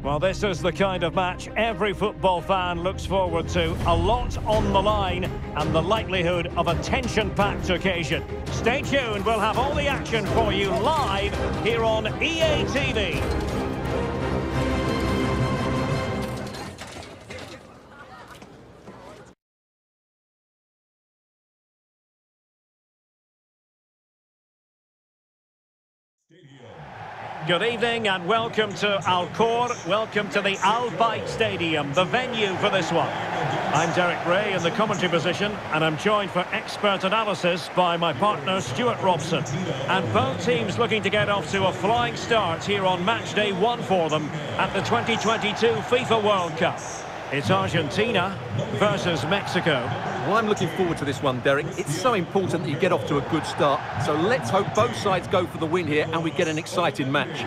Well, this is the kind of match every football fan looks forward to. A lot on the line and the likelihood of a tension-packed occasion. Stay tuned, we'll have all the action for you live here on EA TV. Good evening and welcome to Al Khor. Welcome to the Al Bayt Stadium, the venue for this one. I'm Derek Rae in the commentary position and I'm joined for expert analysis by my partner Stewart Robson. And both teams looking to get off to a flying start here on match day one for them at the 2022 FIFA World Cup. It's Argentina versus Mexico. Well, I'm looking forward to this one, Derek. It's so important that you get off to a good start. So let's hope both sides go for the win here and we get an exciting match.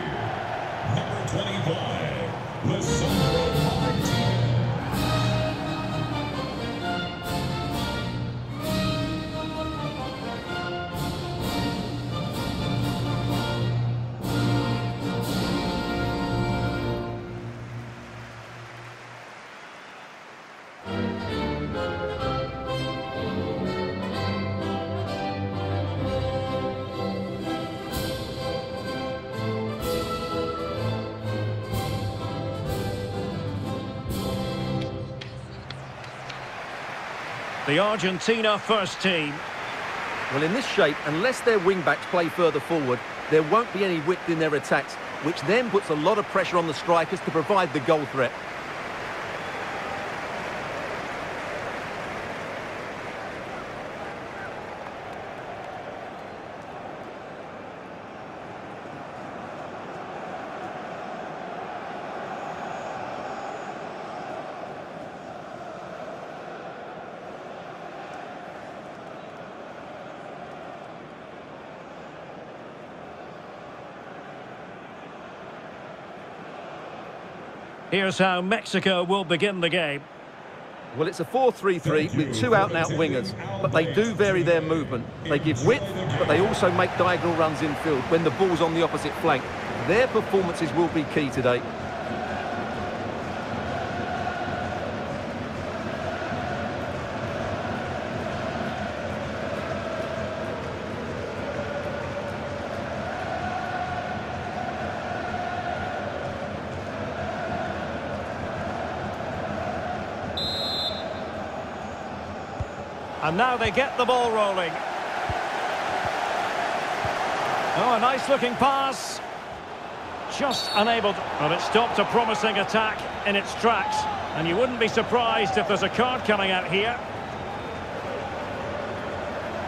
The Argentina first team. Well, in this shape, unless their wing-backs play further forward, there won't be any width in their attacks, which then puts a lot of pressure on the strikers to provide the goal threat. Here's how Mexico will begin the game. Well, it's a 4-3-3 with two out-and-out wingers, but they do vary their movement. They give width, but they also make diagonal runs in field when the ball's on the opposite flank. Their performances will be key today. And now they get the ball rolling. Oh, a nice looking pass. Just unable, to, but it stopped a promising attack in its tracks. And you wouldn't be surprised if there's a card coming out here.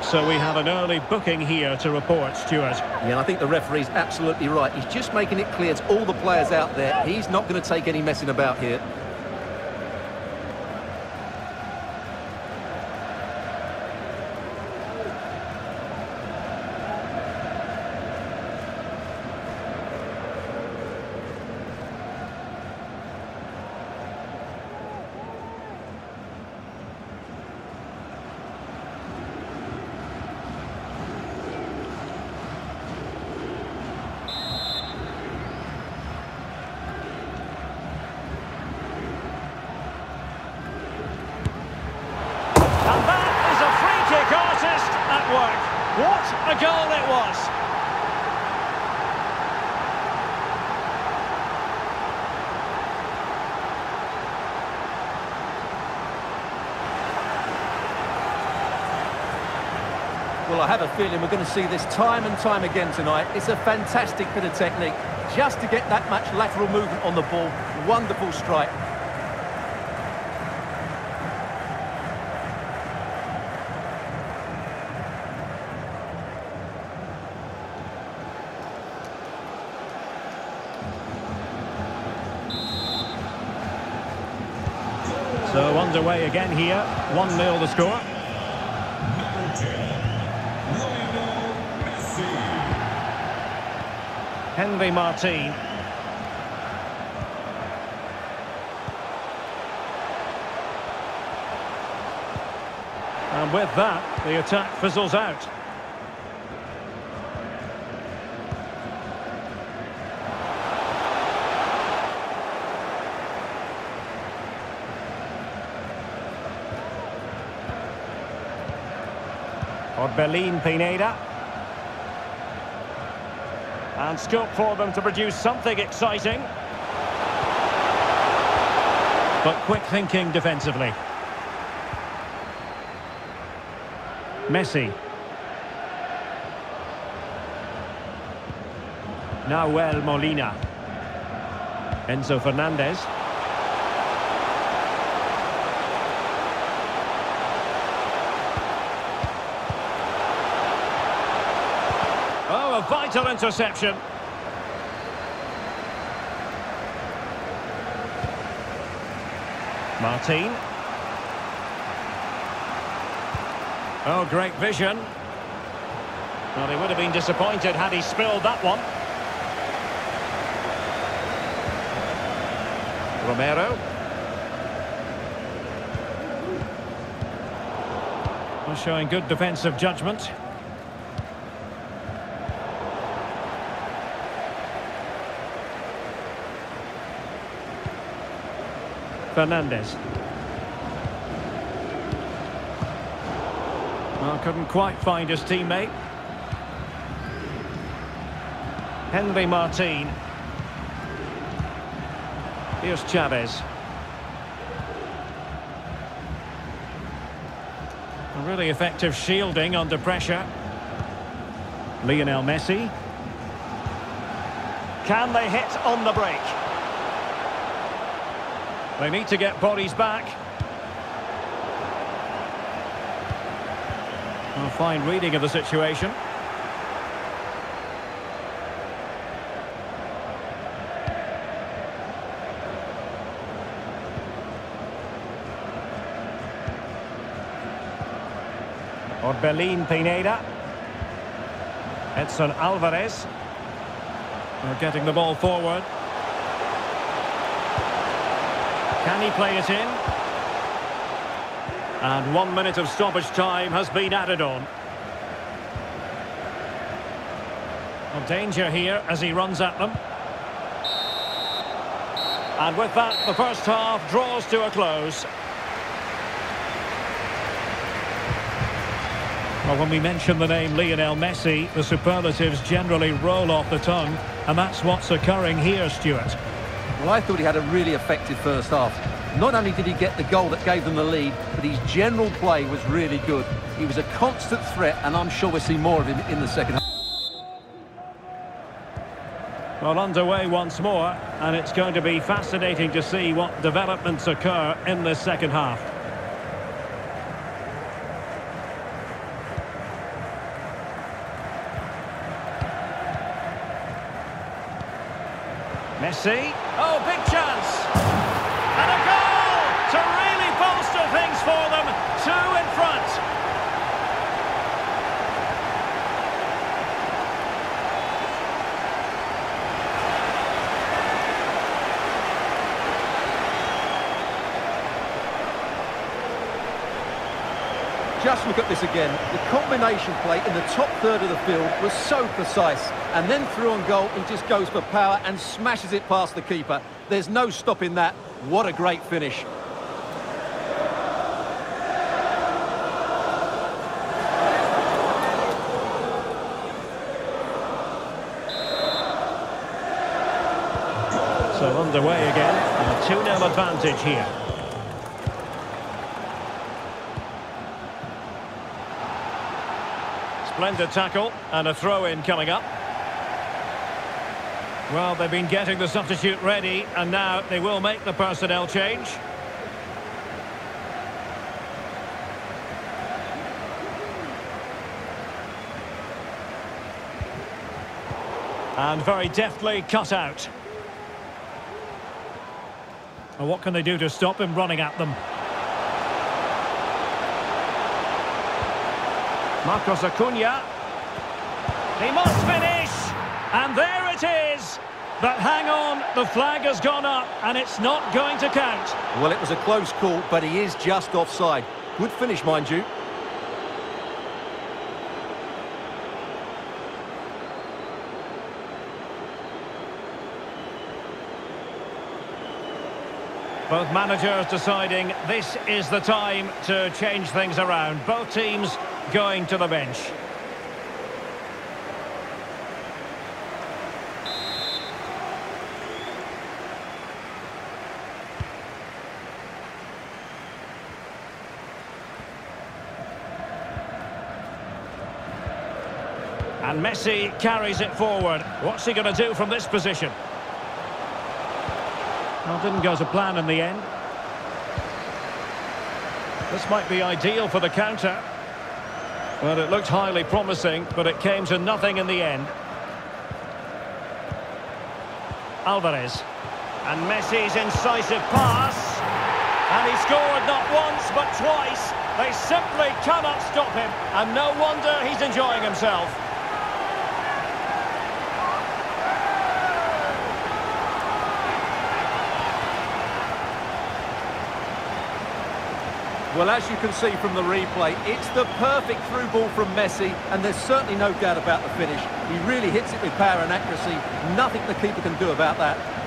So we have an early booking here to report, Stewart. Yeah, I think the referee's absolutely right. He's just making it clear to all the players out there, he's not going to take any messing about here. And that is a free kick artist at work. What a goal it was. Well, I have a feeling we're going to see this time and time again tonight. It's a fantastic bit of technique. Just to get that much lateral movement on the ball. Wonderful strike. So underway again here. 1-0 the score. Henry Martin. And with that, the attack fizzles out. Orbelin Pineda. And scope for them to produce something exciting. But quick thinking defensively. Messi. Nahuel Molina. Enzo Fernandez. Vital interception. Martin. Oh, great vision. Well, he would have been disappointed had he spilled that one. Romero. Showing good defensive judgment. Fernandez. Well, couldn't quite find his teammate. Henry Martin. Here's Chavez. A really effective shielding under pressure. Lionel Messi. Can they hit on the break? They need to get bodies back. A fine reading of the situation. Orbelin Pineda. Edson Alvarez. They're getting the ball forward. He play it in? And one minute of stoppage time has been added on. Well, danger here as he runs at them. And with that, the first half draws to a close. Well, when we mention the name Lionel Messi, the superlatives generally roll off the tongue, and that's what's occurring here, Stewart. Well, I thought he had a really effective first half. Not only did he get the goal that gave them the lead, but his general play was really good. He was a constant threat, and I'm sure we'll see more of him in the second half. Well, underway once more, and it's going to be fascinating to see what developments occur in this second half. Messi. Oh, big chance. And a goal to really bolster things for them. Two in front. Just look at this again. The combination play in the top third of the field was so precise. And then through on goal, he just goes for power and smashes it past the keeper. There's no stopping that. What a great finish. So underway again, uh, a 2-0 advantage here. Splendid tackle, and a throw-in coming up. Well, they've been getting the substitute ready, and now they will make the personnel change. And very deftly cut out. Well, what can they do to stop him running at them? Marcos Acuna. He must finish! And there it is! But hang on, the flag has gone up and it's not going to count. Well, it was a close call, but he is just offside. Good finish, mind you. Both managers deciding this is the time to change things around. Both teams going to the bench. And Messi carries it forward. What's he going to do from this position? Well, didn't go to plan in the end. This might be ideal for the counter. Well, it looked highly promising, but it came to nothing in the end. Alvarez. And Messi's incisive pass. And he scored not once, but twice. They simply cannot stop him. And no wonder he's enjoying himself. Well, as you can see from the replay, it's the perfect through ball from Messi, and there's certainly no doubt about the finish. He really hits it with power and accuracy. Nothing the keeper can do about that.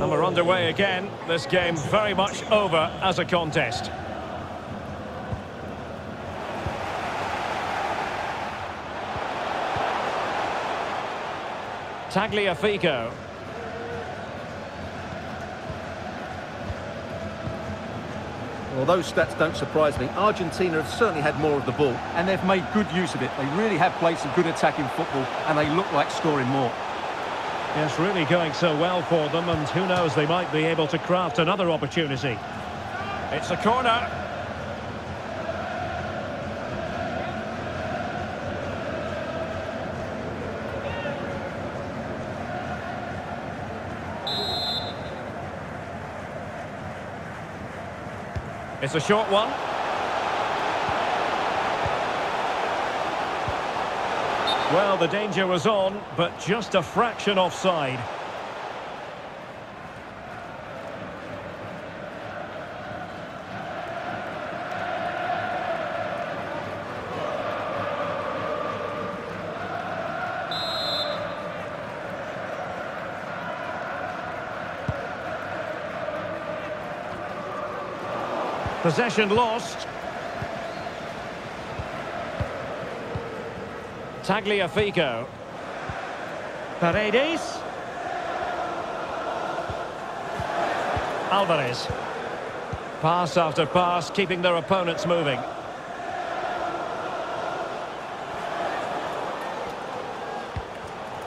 And we're underway again. This game very much over as a contest. Tagliafico. Well, those stats don't surprise me. Argentina have certainly had more of the ball, and they've made good use of it. They really have played some good attacking football, and they look like scoring more. Yes, really going so well for them, and who knows, they might be able to craft another opportunity. It's a corner. It's a short one. Well, the danger was on, but just a fraction offside. Possession lost. Tagliafico. Paredes. Alvarez. Pass after pass, keeping their opponents moving.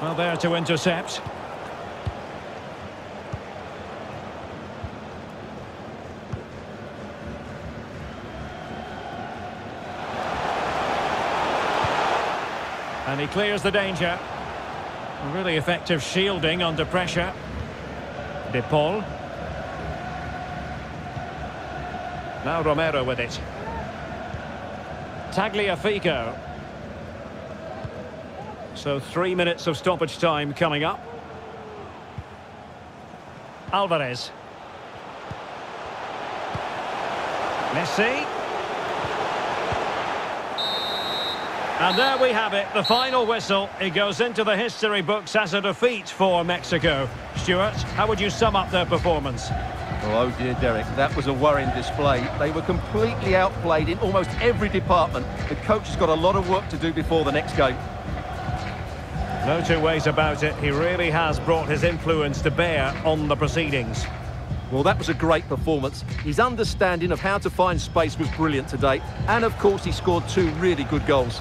Well, there to intercept. And he clears the danger. Really effective shielding under pressure. De Paul. Now Romero with it. Tagliafico. So three minutes of stoppage time coming up. Alvarez. Messi. And there we have it, the final whistle. It goes into the history books as a defeat for Mexico. Stewart, how would you sum up their performance? Oh, oh dear, Derek, that was a worrying display. They were completely outplayed in almost every department. The coach has got a lot of work to do before the next game. No two ways about it. He really has brought his influence to bear on the proceedings. Well, that was a great performance. His understanding of how to find space was brilliant today. And, of course, he scored two really good goals.